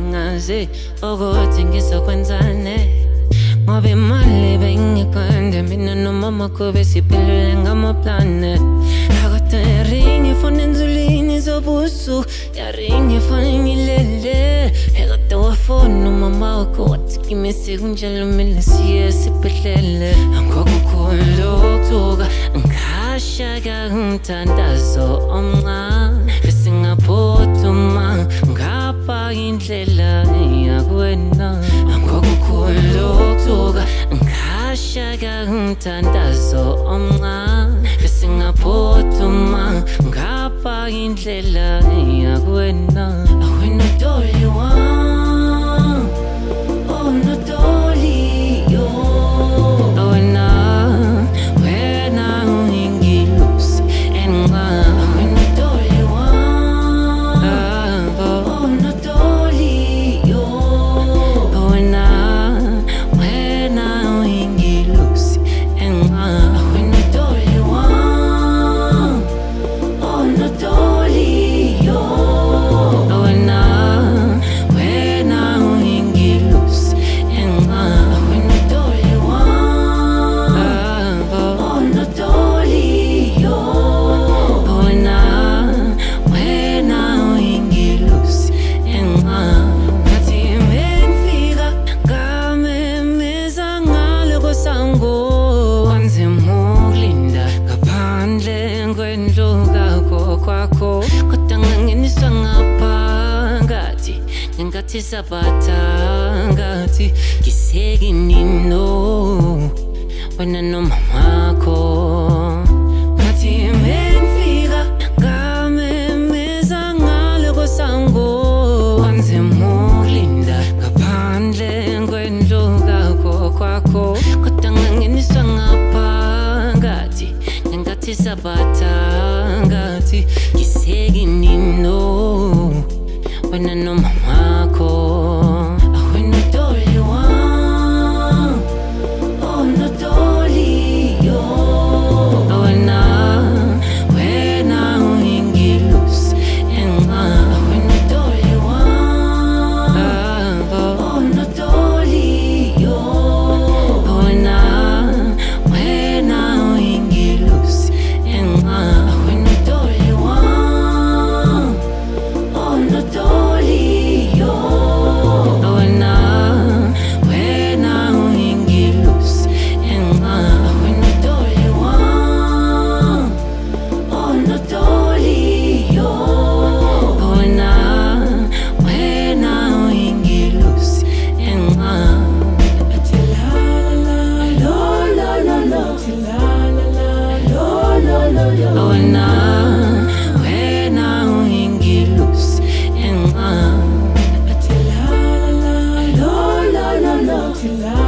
ngazi ukuthi ngizokwenzane ngoba imali bengikwende mina nomama kube ngamaplane. Enzulwini zobusu. Yaringi ngilele. Ekade umama wakho wathi mele siye ukutuka ngashaka umthandazo omncane. Besingaphuthuma indlela yakwena ngokukhulu ukutuka ngashaka umthandazo omncane. Besingaphuthuma ngapha indlela yakwena wena doli wami ngenkathi sabata ngathi ngisekinino wena nomamakho ngathi mengifika ngamemeza ngale kosango kwanzima ukulinda ngaphandle kwendlu kakho kwakho. Kodwa ngangeniswa ngaphakathi ngenkathi sabata ngathi ngisekinino wena nomamakho wena you love.